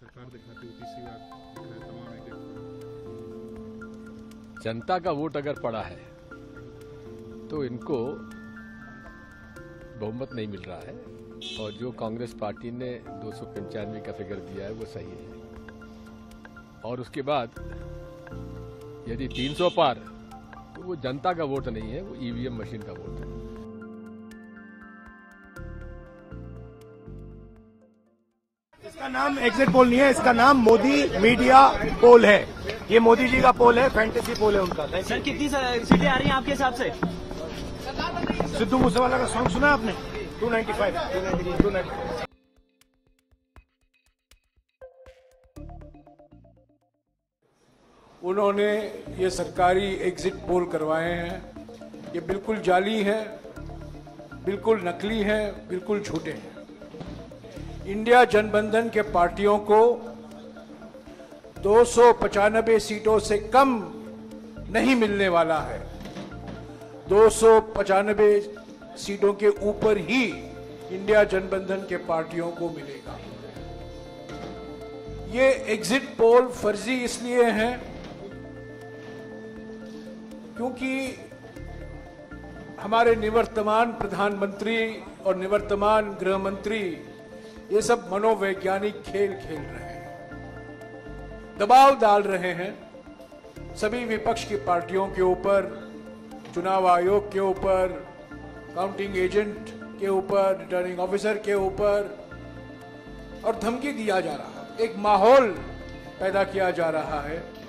सरकार दिखाती है बार तमाम जनता का वोट अगर पड़ा है तो इनको बहुमत नहीं मिल रहा है। और जो कांग्रेस पार्टी ने दो सौ पंचानवे का फिगर दिया है, वो सही है। और उसके बाद यदि 300 पार तो वो जनता का वोट नहीं है, वो ईवीएम मशीन का वोट है। इसका नाम एग्जिट पोल नहीं है इसका नाम मोदी मीडिया पोल है। ये मोदी जी का पोल है फैंटेसी पोल है उनका। सर कितनी सीटें आ रही हैं आपके हिसाब से? सिद्धू मूसेवाला का सॉन्ग सुना आपने? 295 293 295 उन्होंने ये सरकारी एग्जिट पोल करवाए हैं। ये बिल्कुल जाली है बिल्कुल नकली है बिल्कुल झूठे हैं। इंडिया जनबंधन के पार्टियों को दो सीटों से कम नहीं मिलने वाला है। दो सीटों के ऊपर ही इंडिया जनबंधन के पार्टियों को मिलेगा। ये एग्जिट पोल फर्जी इसलिए हैं क्योंकि हमारे निवर्तमान प्रधानमंत्री और निवर्तमान गृह मंत्री ये सब मनोवैज्ञानिक खेल खेल रहे हैं। दबाव डाल रहे हैं। सभी विपक्ष की पार्टियों के ऊपर, चुनाव आयोग के ऊपर, काउंटिंग एजेंट के ऊपर, रिटर्निंग ऑफिसर के ऊपर, और धमकी दिया जा रहा है। एक माहौल पैदा किया जा रहा है।